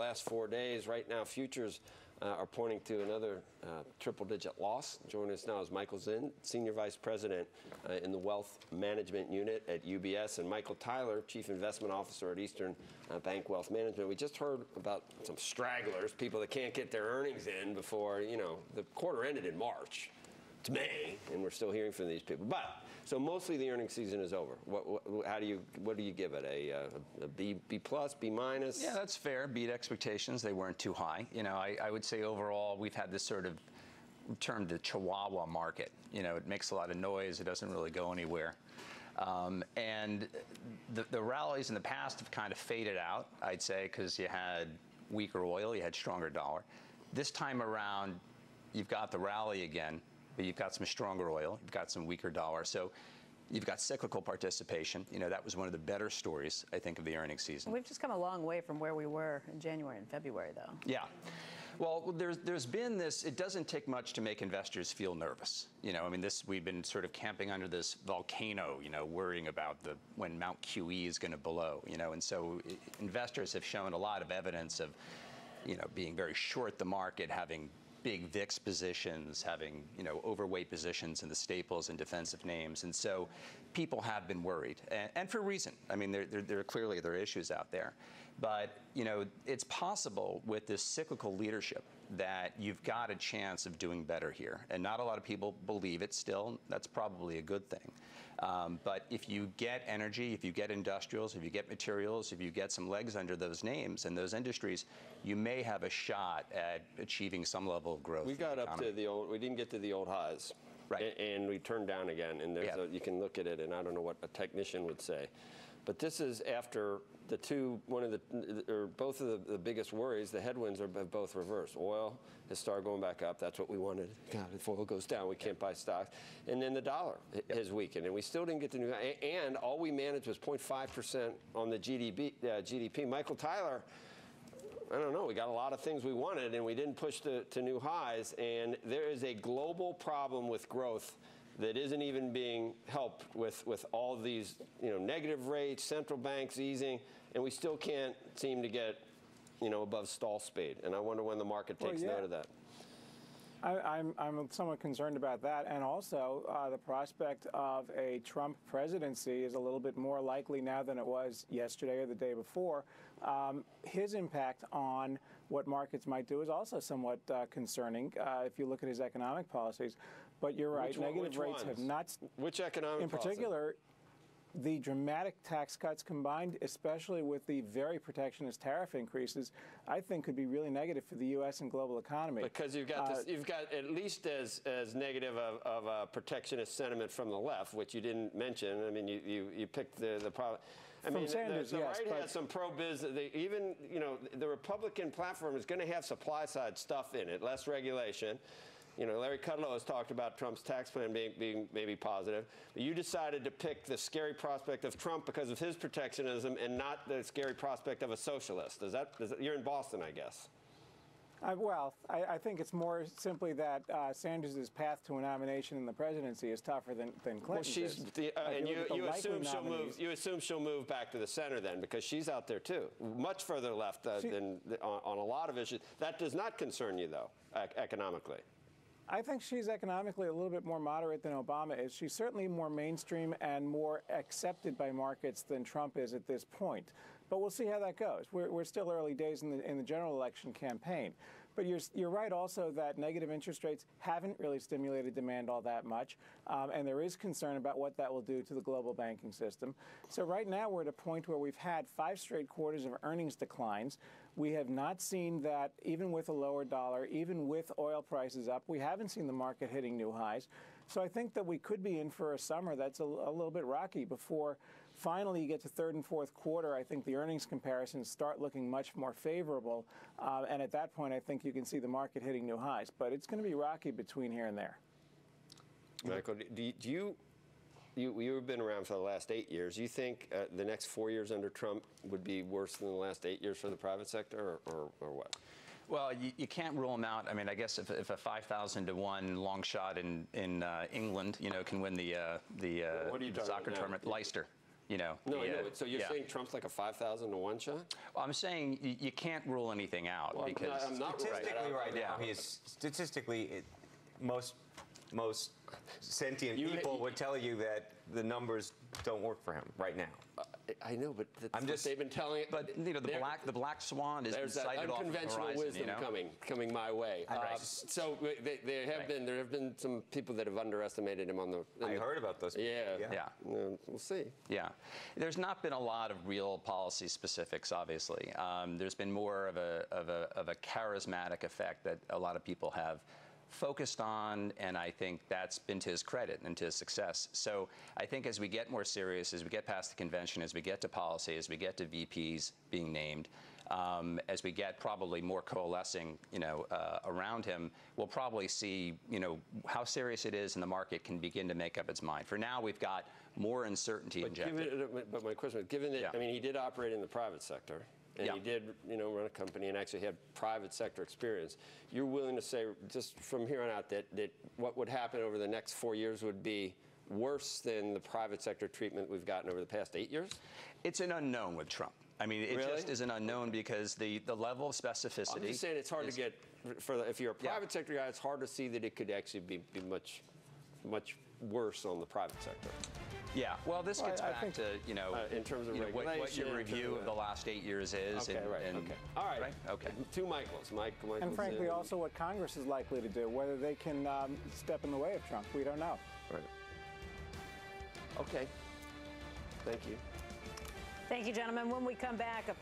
last four days. Right now, futures uh, are pointing to another uh, triple-digit loss. Joining us now is Michael Zinn, Senior Vice President uh, in the Wealth Management Unit at UBS, and Michael Tyler, Chief Investment Officer at Eastern uh, Bank Wealth Management. We just heard about some stragglers, people that can't get their earnings in before, you know, the quarter ended in March. It's May, and we're still hearing from these people. But so mostly the earnings season is over. What, what how do you what do you give it? A, a, a B B plus B minus? Yeah, that's fair. Beat expectations. They weren't too high. You know, I, I would say overall we've had this sort of term the Chihuahua market. You know, it makes a lot of noise. It doesn't really go anywhere. Um, and the, the rallies in the past have kind of faded out, I'd say, because you had weaker oil, you had stronger dollar. This time around, you've got the rally again but you've got some stronger oil, you've got some weaker dollar. So You've got cyclical participation. You know, that was one of the better stories, I think, of the earnings season. We've just come a long way from where we were in January and February, though. Yeah. Well, there's there's been this. It doesn't take much to make investors feel nervous. You know, I mean, this we've been sort of camping under this volcano. You know, worrying about the when Mount QE is going to blow. You know, and so investors have shown a lot of evidence of, you know, being very short the market, having big VIX positions, having you know overweight positions in the staples and defensive names, and so people have been worried, and, and for reason. I mean, there, there, there are clearly there are issues out there, but you know it's possible with this cyclical leadership that you've got a chance of doing better here, and not a lot of people believe it still. That's probably a good thing. Um, but if you get energy, if you get industrials, if you get materials, if you get some legs under those names and those industries, you may have a shot at achieving some level of growth. We got up to the old, we didn't get to the old highs. Right. And, we turned down again. And there's yeah. a, you can look at it, and I don't know what a technician would say. But this is after the two, one of the, or both of the, the biggest worries, the headwinds are, have both reversed. Oil has started going back up. That's what we wanted. God, if oil goes down, we can't buy stocks. And then the dollar yep. has weakened, and we still didn't get the new. And all we managed was 0.5 percent on the GDP. Uh, GDP. Michael Tyler. I don't know. We got a lot of things we wanted, and we didn't push to, to new highs. And there is a global problem with growth that isn't even being helped with, with all these you know, negative rates, central banks easing, and we still can't seem to get you know, above stall speed. And I wonder when the market takes well, yeah. note of that. I, am I'm, I'm somewhat concerned about that. And also, uh, the prospect of a Trump presidency is a little bit more likely now than it was yesterday or the day before. Um, his impact on what markets might do is also somewhat uh, concerning uh, if you look at his economic policies. But you're right, which negative one, rates ones? have not. Which economic In particular, policy? the dramatic tax cuts combined, especially with the very protectionist tariff increases, I think could be really negative for the U.S. and global economy. Because you've got uh, this, you've got at least as as negative of, of, a protectionist sentiment from the left, which you didn't mention. I mean, you you, you picked the the problem. I From mean, Sanders, the, the yes, right has some pro-business. Even you know, the Republican platform is going to have supply side stuff in it, less regulation. You know, Larry Kudlow has talked about Trump's tax plan being, being maybe positive. But you decided to pick the scary prospect of Trump because of his protectionism and not the scary prospect of a socialist. Is that, is that you're in Boston, I guess? Uh, well, I, I, think it's more simply that uh, Sanders' path to a nomination in the presidency is tougher than, than Clinton's. Well, she's the, uh, and you, you assume she'll move. You assume she'll move back to the center then, because she's out there too, much further left uh, she, than on, on, a lot of issues. That does not concern you though, economically. I think she's economically a little bit more moderate than Obama is. She's certainly more mainstream and more accepted by markets than Trump is at this point. But we'll see how that goes. We're, we're still early days in the, in the general election campaign. But you're, you're right also that negative interest rates haven't really stimulated demand all that much. Um, and there is concern about what that will do to the global banking system. So right now we're at a point where we've had five straight quarters of earnings declines. We have not seen that even with a lower dollar, even with oil prices up, we haven't seen the market hitting new highs. So I think that we could be in for a summer that's a, a little bit rocky before finally you get to third and fourth quarter. I think the earnings comparisons start looking much more favorable. Uh, and at that point, I think you can see the market hitting new highs. But it's going to be rocky between here and there. Michael, do you you, you've been around for the last eight years. You think uh, the next four years under Trump would be worse than the last eight years for the private sector, or, or, or what? Well, you, you, can't rule them out. I mean, I guess if, if a 5,000 to one long shot in in uh, England, you know, can win the uh, the uh, soccer tournament, Leicester. you know. No, I the, know. uh. So you're yeah. saying Trump's like a 5,000 to 1 shot? I'm saying you, you can't rule anything out Well, I'm because not- I'm not ruling that Statistically, out. right now, Yeah. he is statistically it, most most sentient You- people would tell you that the numbers don't work for him right now. I know, but that's I'm what just- they've been telling. It. But you know, the There- black the black swan is There's that sighted off the unconventional horizon, wisdom you know? coming coming my way. Uh, Right. so they, there have Right. been there have been some people that have underestimated him on the. in I the- heard about those. people, Yeah. Yeah. No, we'll see. Yeah, there's not been a lot of real policy specifics. Obviously, um, there's been more of a, of a of a charismatic effect that a lot of people have focused on, and I think that's been to his credit and to his success. So I think as we get more serious, as we get past the convention, as we get to policy, as we get to VPs being named. Um, as we get probably more coalescing, you know, uh, around him, we'll probably see, you know, how serious it is, and the market can begin to make up its mind. For now, we've got more uncertainty But, injected. given, but my question is, given that Yeah. I mean, he did operate in the private sector, and Yeah. he did, you know, run a company and actually had private sector experience. You're willing to say, just from here on out, that that what would happen over the next four years would be worse than the private sector treatment we've gotten over the past eight years? It's an unknown with Trump. I mean, it Really? just is an unknown because the, the level of specificity. I'm just saying it's hard is- to get for the, if you're a Yeah. private sector guy. It's hard to see that it could actually be, be much much worse on the private sector. Yeah. Well, this Well, gets I- I back think- to you know, Uh, in terms of you know, what, what your review of of the the- last eight years is. Okay, and, right. and- okay. All right. Right. Okay. Two Michaels. Mike. Michael's And frankly, in. also what Congress is likely to do, whether they can um, step in the way of Trump, we don't know. Right. Okay. Thank you. Thank you, gentlemen. When we come back, a